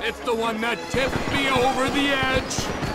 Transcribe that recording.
It's the one that tipped me over the edge!